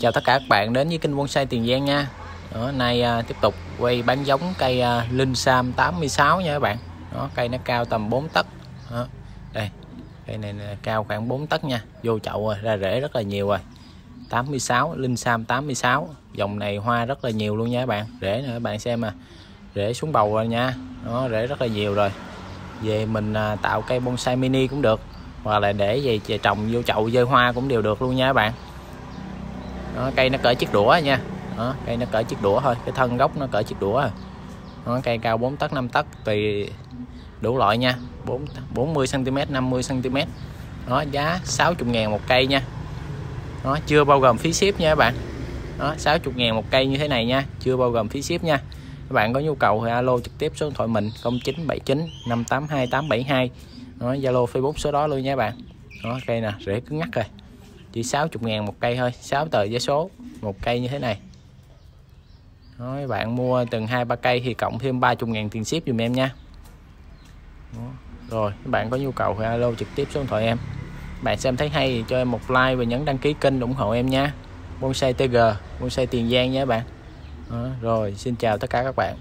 Chào tất cả các bạn đến với kênh bonsai Tiền Giang nha. Đó, Nay à, tiếp tục quay bán giống cây à, Linh Sam 86 nha các bạn. Đó, Cây nó cao tầm 4 tấc. Đó, Đây Cây này cao khoảng 4 tấc nha. Vô chậu rồi, ra rễ rất là nhiều rồi. 86, Linh Sam 86 Dòng này hoa rất là nhiều luôn nha các bạn. Rễ nữa các bạn xem à Rễ xuống bầu rồi nha. Nó Rễ rất là nhiều rồi. Về mình à, tạo cây bonsai mini cũng được Hoặc là để về, về trồng vô chậu dơi hoa cũng đều được luôn nha các bạn đó, cây nó cỡ chiếc đũa nha. Đó, cây nó cỡ chiếc đũa thôi cái thân gốc nó cỡ chiếc đũa. Rồi đó, cây cao 4 tấc 5 tấc tùy đủ loại nha. 4 40 cm 50 cm đó giá 60 ngàn một cây nha. Nó chưa bao gồm phí ship nha các bạn. Đó 60 ngàn một cây như thế này nha chưa bao gồm phí ship nha. Các bạn có nhu cầu thì alo trực tiếp số điện thoại mình 0979 582 872 đó Zalo Facebook số đó luôn nha các bạn. Đó cây nè rễ cứng ngắt rồi chỉ 60 ngàn một cây thôi 6 tờ giá số một cây như thế này đó, bạn mua từng hai ba cây thì cộng thêm 30 ngàn tiền ship dùm em nha đó. rồi các bạn có nhu cầu thì alo trực tiếp số điện thoại em bạn xem thấy hay thì cho em một like và nhấn đăng ký kênh ủng hộ em nha bonsai TG bonsai Tiền Giang nha các bạn đó. rồi xin chào tất cả các bạn